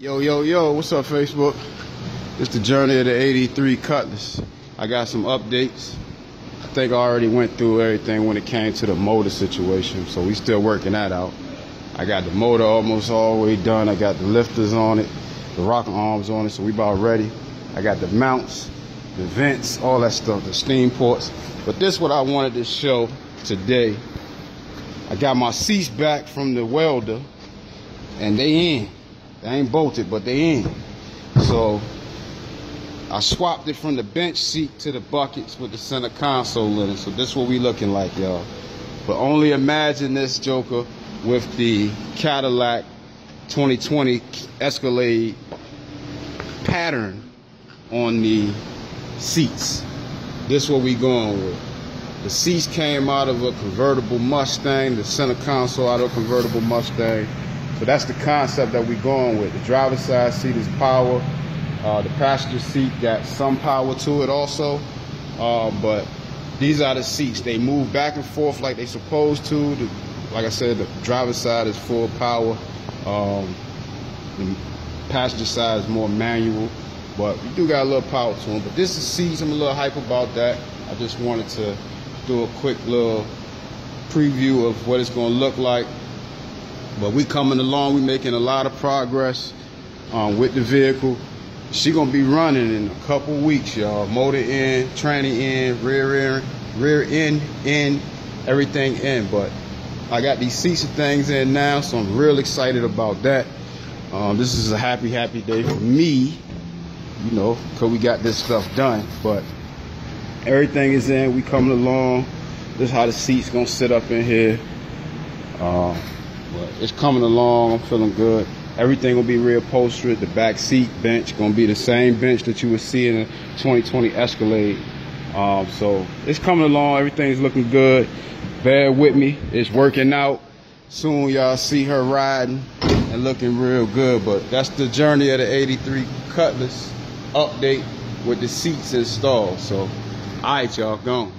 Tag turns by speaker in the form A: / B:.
A: Yo, yo, yo, what's up, Facebook? It's the journey of the 83 Cutlass. I got some updates. I think I already went through everything when it came to the motor situation, so we still working that out. I got the motor almost all the way done. I got the lifters on it, the rocker arms on it, so we about ready. I got the mounts, the vents, all that stuff, the steam ports. But this what I wanted to show today. I got my seats back from the welder, and they in. They ain't bolted, but they in. So I swapped it from the bench seat to the buckets with the center console in it. So this what we looking like, y'all. But only imagine this Joker with the Cadillac 2020 Escalade pattern on the seats. This what we going with. The seats came out of a convertible Mustang, the center console out of a convertible Mustang. So that's the concept that we're going with. The driver's side seat is power. Uh, the passenger seat got some power to it also. Uh, but these are the seats. They move back and forth like they're supposed to. The, like I said, the driver's side is full power. Um, the passenger side is more manual. But you do got a little power to them. But this is seats. I'm a little hype about that. I just wanted to do a quick little preview of what it's going to look like but we coming along. We making a lot of progress um, with the vehicle. She gonna be running in a couple weeks, y'all. Motor in, tranny in, rear end, rear end in, everything in. But I got these seats and things in now, so I'm real excited about that. Um, this is a happy, happy day for me, you know, because we got this stuff done. But everything is in. We coming along. This is how the seats gonna sit up in here. Um, but it's coming along. I'm feeling good. Everything will be reupholstered. The back seat bench gonna be the same bench that you would see in a 2020 Escalade. Um, so it's coming along. Everything's looking good. Bear with me. It's working out. Soon y'all see her riding and looking real good. But that's the journey of the 83 Cutlass update with the seats installed. So, all right, y'all, gone.